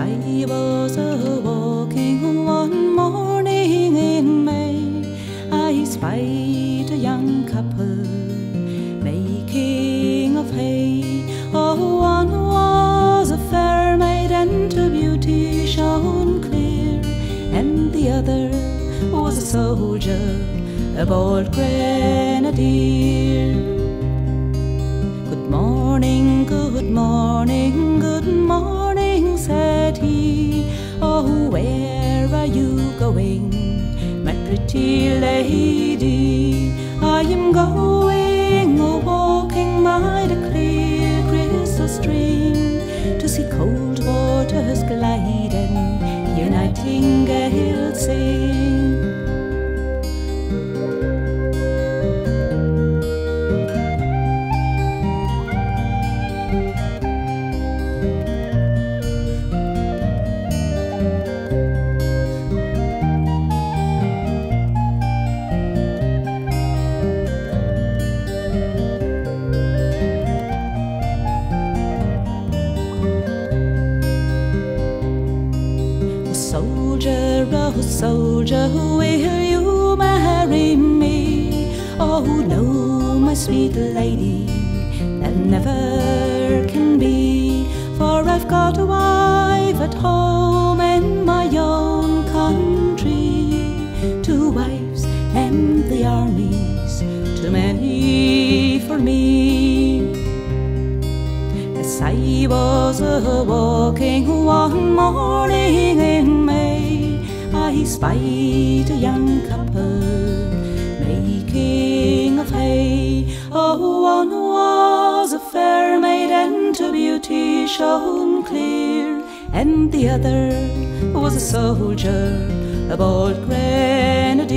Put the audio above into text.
I was a walking one morning in May. I spied a young couple making of hay. Oh, one was a fair maid and her beauty shone clear, and the other was a soldier, a bold grenadier. Good morning, good morning. Lady? I am going a walking by the clear crystal stream to see cold soldier, oh, soldier, will you marry me? Oh, no, my sweet lady, that never can be. For I've got a wife at home in my own country. Two wives and the armies, too many for me. As I was a walking one morning I spied a young couple making of hay. Oh, one was a fair maiden to beauty shone clear, and the other was a soldier, a bold grenadier.